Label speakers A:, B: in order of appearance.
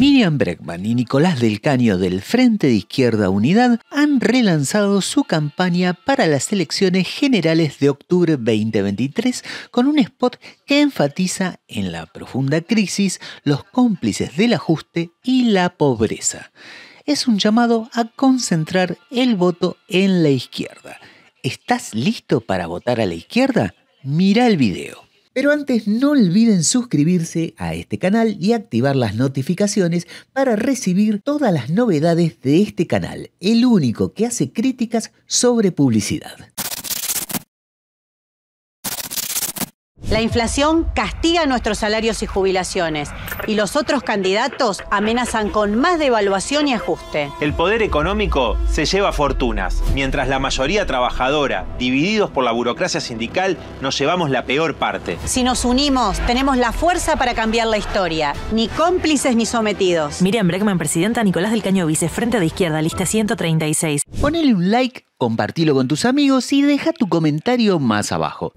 A: Miriam Breckman y Nicolás del Caño del Frente de Izquierda Unidad han relanzado su campaña para las elecciones generales de octubre 2023 con un spot que enfatiza en la profunda crisis, los cómplices del ajuste y la pobreza. Es un llamado a concentrar el voto en la izquierda. ¿Estás listo para votar a la izquierda? Mira el video. Pero antes no olviden suscribirse a este canal y activar las notificaciones para recibir todas las novedades de este canal, el único que hace críticas sobre publicidad.
B: La inflación castiga nuestros salarios y jubilaciones y los otros candidatos amenazan con más devaluación y ajuste.
C: El poder económico se lleva fortunas, mientras la mayoría trabajadora, divididos por la burocracia sindical, nos llevamos la peor parte.
B: Si nos unimos, tenemos la fuerza para cambiar la historia, ni cómplices ni sometidos.
D: Miriam Bregman, presidenta, Nicolás del Caño, vice, Frente de Izquierda, lista 136.
A: Ponele un like, compartilo con tus amigos y deja tu comentario más abajo.